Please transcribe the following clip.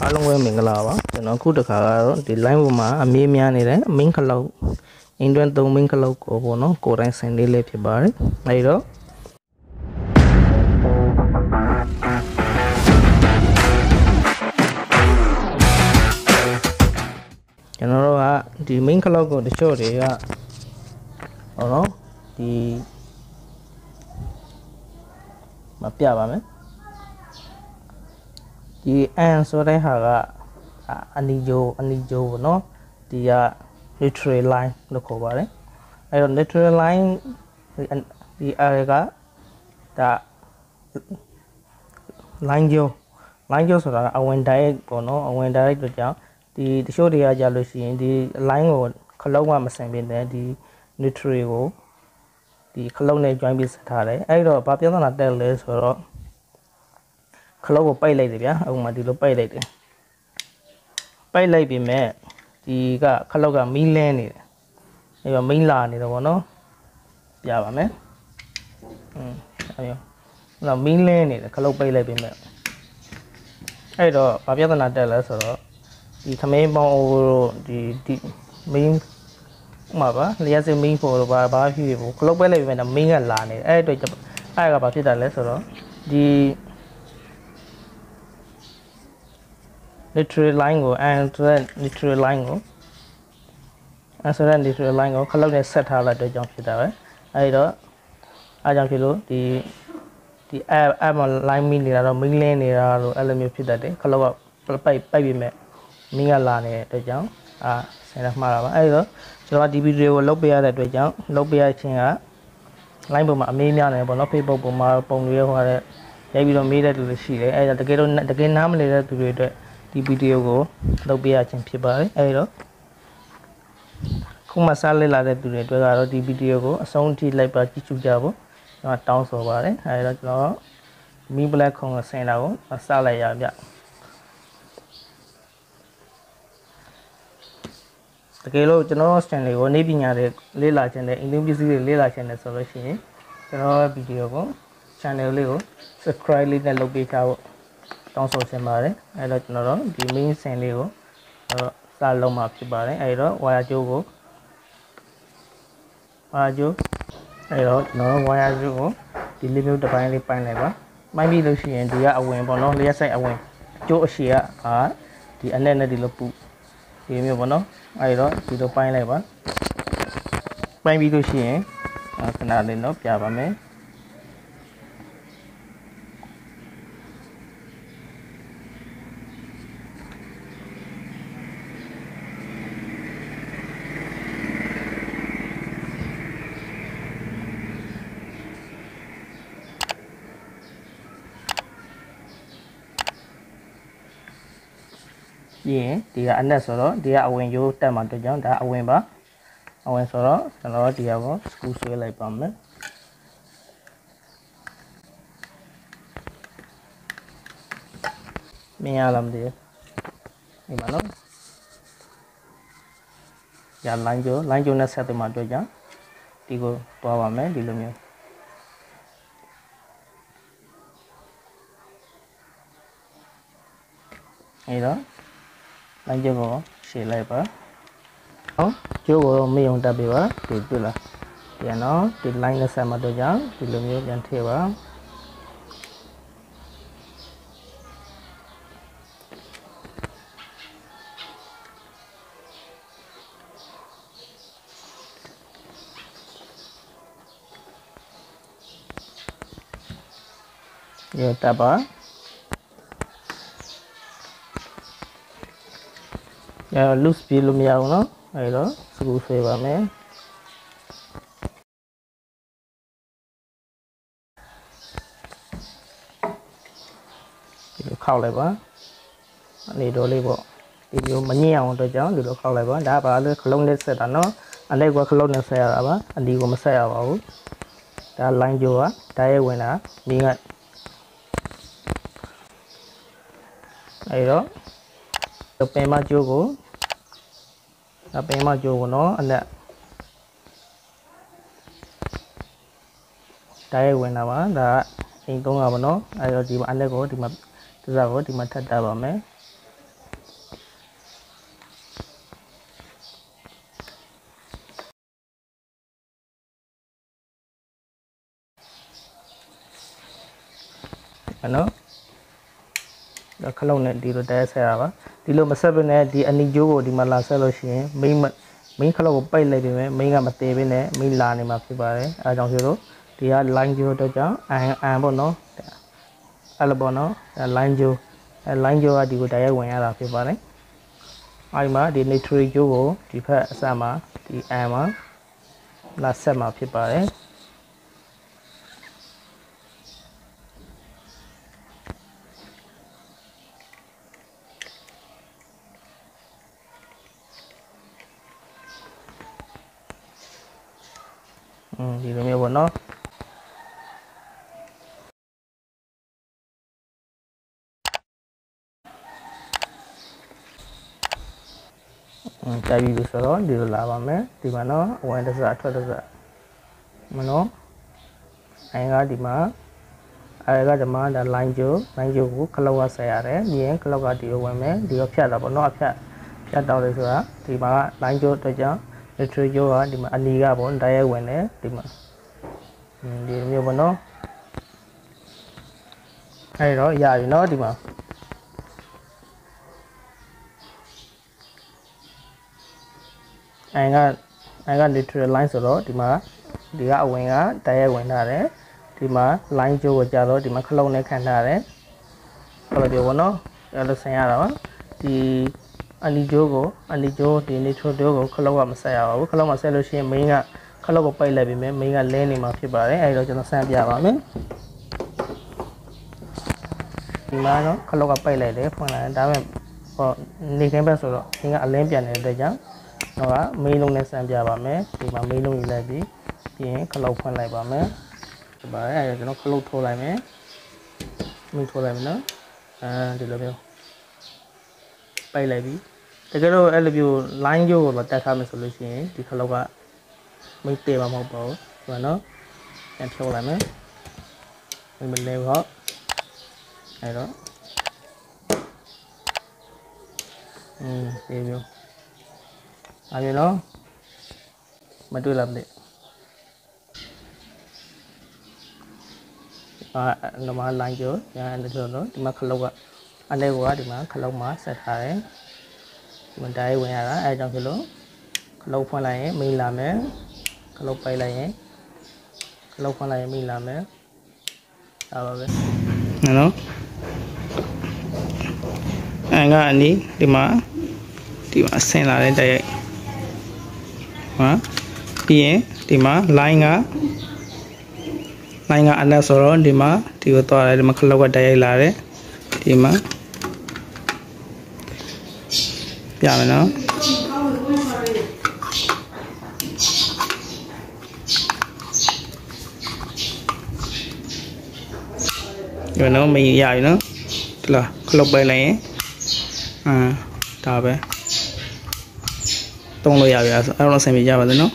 အားလုံးပဲမင်္ဂလာပါကျွန်တော်ခုတစ်ခါကတော့ဒီ line ပေါ်မှာအမေးများနေတဲ့ main ခလောက်အင်တွန်း3 main ခလောက်ကိုပေါ့နော်ကိုယ်တိုင်ဆင်လေးလေးဖြစ်ပါတယ်အဲဒီတော့ကျွန်တော်တို့ကဒီ main ခလောက်ကိုတချို့တွေကဟောနော်ဒီမပြပါမယ် ဒီအန်ဆိုတဲ့ဟာကအနီဂျိုအနီဂျိုပေါ့နော်ဒီက neutral line လို့ခေါ်ပါတယ်အဲတော့ neutral line ဒီ area ကဒါ line ဂျို line ဂျိုဆိုတာအဝင် direct ပေါ့နော်အဝင် direct တို့ကြောင့်ဒီတချို့တွေကကြာလို့ရှိရင်ဒီ line ကိုခလုံးကမဆင်ပြတဲ့ဒီ neutral ကိုဒီခလုံးနဲ့ join ပြီးဆက်ထားတယ်အဲ့တော့ဘာပြဿနာတက်လဲဆိုတော့ ခလုတ်ကိုပိတ်လိုက်တယ်ဗျာအခုမှဒီလိုပိတ်လိုက်တယ်ပိတ်လိုက်ပြီမဲ့ဒီကခလုတ်ကမီးလင်းနေတယ်အဲ့တော့မီးလာနေတော့ဗောနော်ပြပါမယ်อืมအဲ့ရောတော့မီးလင်းနေတယ်ခလုတ်ပိတ်လိုက်ပြီမဲ့အဲ့တော့ဘာပြဿနာတက်လဲဆိုတော့ဒီသမင်းပေါင်းအိုးတို့ဒီဒီမင်းဥမှာပါလျှက်စမင်းဖို့တော့ဘာဘာဖြစ်ဖြစ်ဘူးခလုတ်ပိတ်လိုက်ပြီမဲ့မင်းကလာနေတယ်အဲ့အတွက်အဲ့ကဘာဖြစ်တာလဲဆိုတော့ဒီ literal line ကို and ဆိုတဲ့ literal line ကို and ဆိုတဲ့ literal line ကိုခလုတ်နဲ့ဆက်ထားလိုက်တဲ့ကြောင့်ဖြစ်တာပဲအဲဒီတော့အားကြောင့်ဖြစ်လို့ဒီဒီ app app မှာ line မိနေတာတော့ main link နေတာတော့အဲ့လိုမျိုးဖြစ်တတ်တယ်ခလုတ်ကပိုက်ပိုက်ပြီးမဲ့မင်းကလာနေတဲ့အတွက်ကြောင့်အာဆင်ရမှားတာပါအဲဒီတော့ကျွန်တော်ဒီဗီဒီယိုကိုလုပ်ပေးရတဲ့အတွက်ကြောင့်လုပ်ပေးရခြင်းက line ပေါ်မှာအမေးများနေပေါ့နော် Facebook ပေါ်မှာပုံတွေဟိုဟာတဲ့ရိုက်ပြီးတော့မေးတဲ့လူတွေရှိတယ်အဲဒါတကယ်တော့တကယ်နားမလည်တဲ့သူတွေအတွက် ဒီဗီဒီယိုကိုလုပ်ပေးရခြင်းဖြစ်ပါတယ်အဲဒီတော့ခုမှစားလက်လာတဲ့သူတွေအတွက်ကတော့ဒီဗီဒီယိုကိုအဆုံးထိလိုက်ပါကြည့်ကြကြဖို့ကျွန်တော်တောင်းဆိုပါတယ်အဲဒီတော့ကျွန်တော်မီဘလက်ခုံကိုဆင်တာကိုစလိုက်ရပြတကယ်လို့ကျွန်တော် channel ကိုနေပညာတွေလေ့လာခြင်းနဲ့အင်္ဂလိပ်ပစ္စည်းတွေလေ့လာခြင်းနဲ့ဆိုလို့ရှိရင်ကျွန်တော်ဗီဒီယိုကို channel လေးကို subscribe လေးနဲ့လုပ်ပေးထားဖို့ တောင်းဆိုချင်ပါတယ်အဲတော့ကျွန်တော်တို့ဒီ main ဆင်လေးကိုတော့စလုံးမှာဖြစ်ပါတယ်အဲတော့ wire ကြိုးကို wire ကြိုးအဲတော့ကျွန်တော် wire ကြိုးကိုဒီလေးမျိုးတစ်ပိုင်းလေးပိုင်းလိုက်ပါပိုင်းပြီးလို့ရှိရင်ဒီကအဝင်ပေါ့နော်လျှက်ဆိုင်အဝင်ကျိုးအရှိကအာဒီအနဲ့နဲ့ဒီလိုပူဒီမျိုးပေါ့နော်အဲတော့ဒီလိုပိုင်းလိုက်ပါပိုင်းပြီးလို့ရှိရင်ခဏလေးတော့ပြပါမယ် ပြီးရင်ဒီကအနက်ဆိုတော့ဒီကအဝင်ရိုးတက်မှာတွေ့ကြောင်းဒါအဝင်ပါအဝင်ဆိုတော့ကျွန်တော်ဒီကတော့စကူဆွဲလိုက်ပါမယ်မြင်ရလားမသိဘူးဒီမှာနော်ရလိုင်းကျိုးလိုင်းကျိုးနဲ့ဆက်တယ်မှာတွေ့ကြောင်းဒီကိုတွားပါမယ်ဒီလိုမျိုးအဲတော့ လိုင်းကျုပ်ကိုရှည်လိုက်ပါဟုတ်ကျိုးကိုမေ့အောင်တက်ပေးပါဒီတွေ့လားပြန်တော့ဒီ line နဲ့ဆက်မှတော့ကြောင့်ဒီလိုမျိုးပြန်ထည့်ပါရတပ်ပါ အဲ loose ပြေးလို့မရဘူးเนาะအဲတော့စကူဆွဲပါမယ်ဒီလိုခောက်လိုက်ပါအနေတော်လေးပေါ့ဒီလိုမညစ်အောင်အတွက်ကြောင့်ဒီလိုခောက်လိုက်ပါဒါပါလို့ခလုံးနဲ့ဆက်တာเนาะအလိုက်ကခလုံးနဲ့ဆက်ရတာပါအဒီကိုမဆက်ရပါဘူးဒါ line ကြိုးကဒါရဲ့ဝင်တာမိကအဲတော့ပင်မကြိုးကို အပင်မကြိုးကိုနော်အလက်တိုက်ဝင်တာပါဒါကအိမ်သုံးတာပါနော်အဲတော့ဒီမှာအလက်ကိုဒီမှာသစားကိုဒီမှာထပ်တာပါမယ်နော် ခလုံးနဲ့ဒီလိုတဲဆက်ရပါဒီလိုမဆက်ဘဲနဲ့ဒီအနီကျိုးကိုဒီမှာလာဆက်လို့ရှိရင် main main ခလုံးကိုပိတ်လိုက်ပြီမယ် main ကမတည်ဘဲနဲ့ main လာနေမှာဖြစ်ပါတယ်အဲဒါကြောင့်ဆိုတော့ဒီက line ကျိုးတော့ကြောင့်အန်အန်ပေါ့နော်အဲ့လိုပေါ့နော် line ကျိုးအဲ line ကျိုးကဒီကိုတိုက်ရိုက်ဝင်ရတာဖြစ်ပါတယ်အဲဒီမှာဒီ nitrate ကျိုးကိုဒီဖက်အစမှာဒီအန်မှာလာဆက်မှာဖြစ်ပါတယ် ဒီလိုမျိုးပေါ့နော်อืมကြိုက်ပြီဆိုတော့ဒီလိုလာပါမယ်ဒီမှာနော်အဝင်တစ်စအထွက်တစ်စမနော်အိုင်ကဒီမှာအဲကဒီမှာဒါ line ကျိုး line ကျိုးကိုခလောက်ကဆက်ရတယ်ပြီးရင်ခလောက်ကဒီလိုဝင်မယ်ဒီလိုဖြတ်တာပေါ့နော်အဖြတ်ဖြတ်တော့လေဆိုတာဒီမှာ line ကျိုးအတွက်ကြောင့် literature ကဒီမှာအနီကပေါ့ direct ဝင်တယ်ဒီမှာဒီလိုမျိုးပေါ့နော်အဲ့တော့ရပြီနော်ဒီမှာအဲ့ကအဲ့က literal line ဆိုတော့ဒီမှာဒီကအဝင်က direct ဝင်ထားတယ်ဒီမှာ line ကျိုးကိုကြာတော့ဒီမှာခလုံးနဲ့ခံထားတယ်ဟုတ်တယ်ပြောပေါ့နော်အဲ့လိုဆင်ရတာပါဒီ အနီကျိုးကိုအနီကျိုးဒီ neutral ကျိုးကိုခလုံးကမဆက်ရပါဘူးခလုံးမဆက်လို့ရှိရင် main ကခလုတ်ကိုပိတ်လိုက်ပြီမယ် main ကလဲနေမှာဖြစ်ပါတယ်အဲဒီတော့ကျွန်တော်ဆန်းပြပါမယ်ဒီမှာတော့ခလုတ်ကပိတ်လိုက်တယ်ဖွင့်လိုက်တယ်ဒါပေမဲ့ဟောနေခင်းဘက်ဆိုတော့ခင်းကအလင်းပြန်နေတဲ့အတွက်ကြောင့်တော့က main လုံးနဲ့ဆန်းပြပါမယ်ဒီမှာ main လုံးယူလိုက်ပြီးပြီးရင်ခလုတ်ဖွင့်လိုက်ပါမယ်ဒီပါတယ်အဲဒီကျွန်တော်ခလုတ်ထိုးလိုက်မယ် main ထိုးလိုက်မယ်နော်အဲဒီလိုမျိုးပိတ်လိုက်ပြီ တကယ်တော့အဲ့လိုမျိုး line ကြိုးကိုတက်ထားမယ်ဆိုလို့ရှိရင်ဒီခလုတ်ကမိတ်တေမှာမဟုတ်ပါဘူးဒီမှာနော်ပြန်ဖြုတ်လိုက်မယ်မိမလဲတော့အဲ့တော့อืมဒီမျိုးအားရနော်မတွေ့လားမသိအာနမလိုင်းကျော်ညာလည်းဆိုတော့ဒီမှာခလုတ်ကအလဲကဒီမှာခလုတ်မှာဆက်ထားတယ် ဒီမှာတိုင်းဝင်ရတာအဲကြောင့်ဖြစ်လို့ခလုတ်ဖွင့်လိုက်ရင်မိလာမယ်ခလုတ်ပိုက်လိုက်ရင်ခလုတ်ခွန်းလိုက်ရင်မိလာမယ်ဒါပါပဲနော်အဲကအနီးဒီမှာဒီမှာဆင်းလာတဲ့တိုက်ရိုက်ဟာပြီးရင်ဒီမှာ line က line ကအနက်ဆိုတော့ဒီမှာဒီကိုသွားတယ်ဒီမှာခလုတ်ကတိုက်ရိုက်လာတယ်ဒီမှာ ပြမယ်နော်ဒီနော်မရရနော်ဒီလားခလုတ်ပဲလိုက်ရင်အာဒါပဲတုံးလို့ရပြီအဲ့တော့ဆင်ပြေကြပါစေနော်